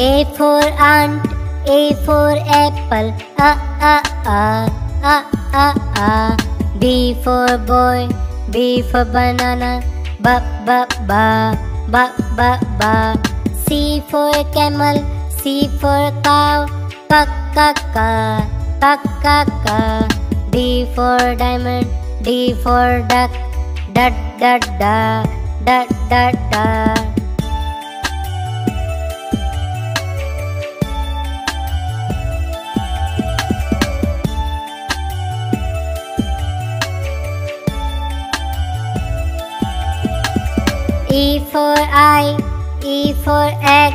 A for ant, A for apple, a a a a a a. B for boy, B for banana, ba ba ba ba ba ba. C for camel, C for cow, ka ka ka ka ka ka. D for diamond, D for duck, da da da da da da. E for eye, E for egg,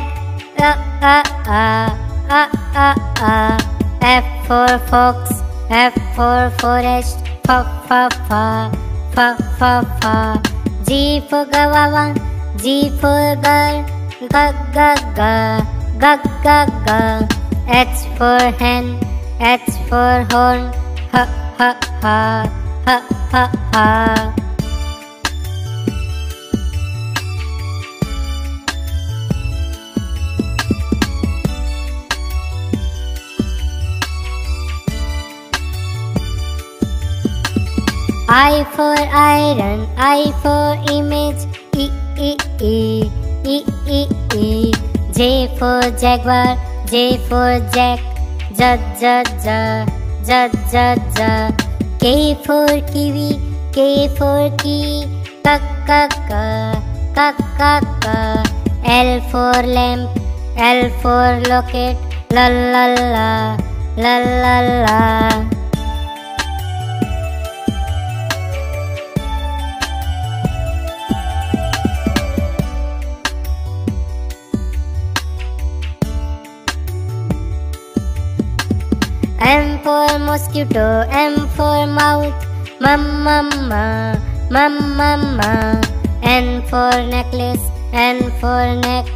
uh, uh, uh, uh, uh, uh. F for fox, F for forest, fa fa fa, fa fa fa. G for guava, G for girl, ga ga ga, ga ga ga. H for hen, H for horn, ha ha ha, ha ha ha. I for iron, I for image, E E E E E E. J for jaguar, J for jack, J J J J J J. K for kiwi, K for key, K K K K K K. L for lamp, L for locket, la la la la la la. M for mosquito, M for mouth, mum mama, mum mama. N for necklace, N for neck,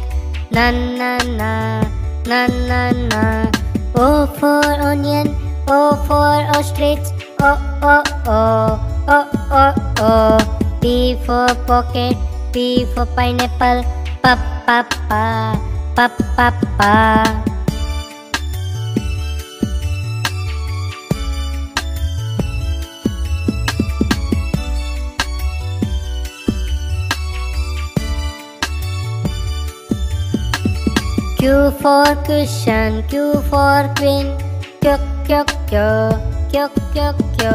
na na na, na na na. O for onion, O for ostrich, O O O, O O O. P for pocket, P for pineapple, pa pa pa, pa pa pa. Q for cushion, Q for queen, Q, Q, Q, Q, Q, Q.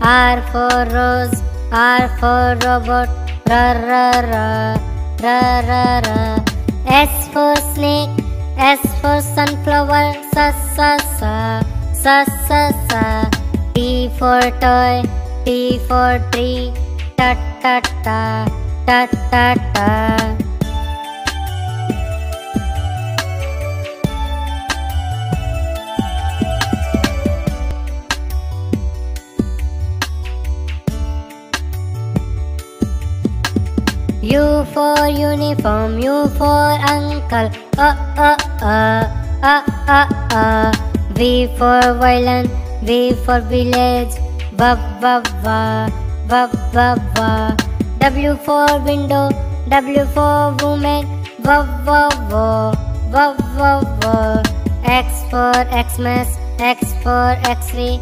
R for rose, R for robot, R, R, R, R, R, R. S for snake, S for sunflower, S, S, S, S, S, S. T for toy, T for tree, ta, ta, ta, ta, ta, ta. U for uniform, U for uncle, uh, uh, uh, uh, uh, uh. V for violin, V for village, v, v, v, v, v, v. W for window, W for woman, v, v, v, v, v, v. X for Xmas, X for X-ray,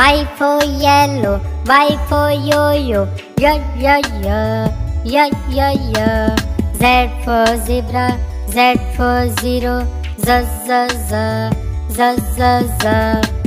Y for yellow, Y for yo-yo, yo-yo-yo, yo-yo-yo. Z for zebra, Z for zero, z-z-z, z-z-z.